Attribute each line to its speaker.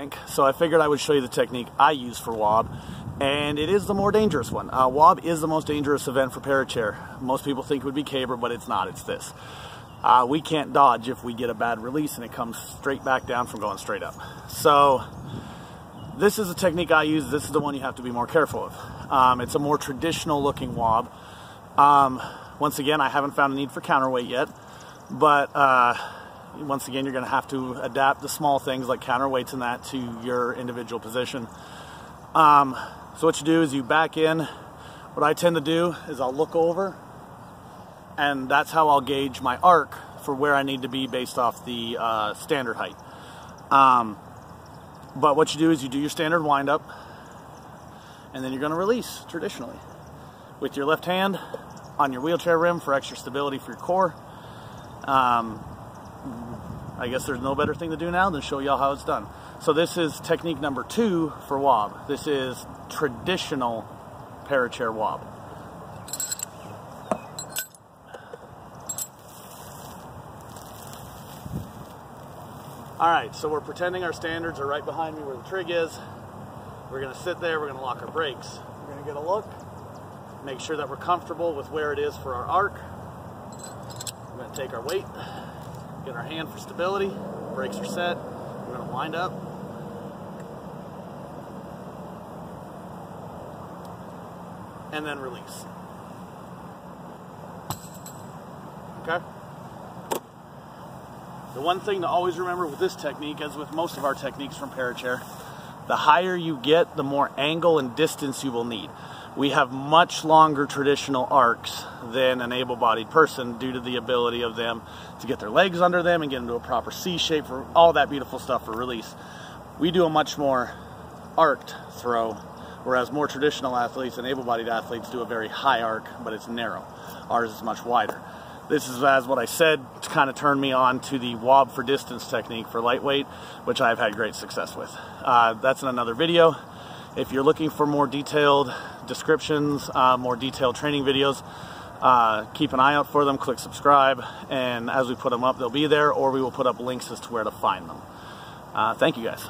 Speaker 1: Bank, so I figured I would show you the technique I use for wob, and it is the more dangerous one. Uh, wob is the most dangerous event for parachair. Most people think it would be caber, but it's not, it's this. Uh, we can't dodge if we get a bad release and it comes straight back down from going straight up. So this is a technique I use. This is the one you have to be more careful of. Um, it's a more traditional looking wob. Um, once again, I haven't found a need for counterweight yet, but uh, once again, you're going to have to adapt the small things like counterweights and that to your individual position. Um, so what you do is you back in. What I tend to do is I'll look over, and that's how I'll gauge my arc for where I need to be based off the uh, standard height. Um, but what you do is you do your standard windup, and then you're going to release traditionally with your left hand on your wheelchair rim for extra stability for your core. Um, I guess there's no better thing to do now than show y'all how it's done. So this is technique number two for wob. This is traditional parachair wob. All right, so we're pretending our standards are right behind me where the trig is. We're gonna sit there, we're gonna lock our brakes. We're gonna get a look, make sure that we're comfortable with where it is for our arc. We're gonna take our weight, get our hand for stability, brakes are set, we're gonna wind up. And then release. Okay? The one thing to always remember with this technique, as with most of our techniques from Parachair, the higher you get, the more angle and distance you will need. We have much longer traditional arcs than an able-bodied person due to the ability of them to get their legs under them and get into a proper C shape for all that beautiful stuff for release. We do a much more arced throw, whereas more traditional athletes and able-bodied athletes do a very high arc, but it's narrow. Ours is much wider. This is as what I said to kind of turn me on to the wob for distance technique for lightweight, which I've had great success with. Uh, that's in another video. If you're looking for more detailed descriptions, uh, more detailed training videos, uh, keep an eye out for them, click subscribe, and as we put them up, they'll be there, or we will put up links as to where to find them. Uh, thank you guys.